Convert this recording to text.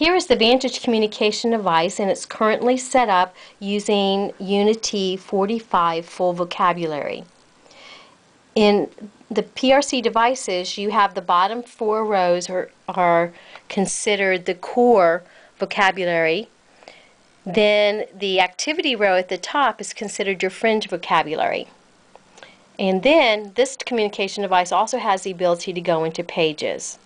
Here is the Vantage communication device and it's currently set up using Unity 45 full vocabulary. In the PRC devices, you have the bottom four rows are, are considered the core vocabulary. Then the activity row at the top is considered your fringe vocabulary. And then this communication device also has the ability to go into pages.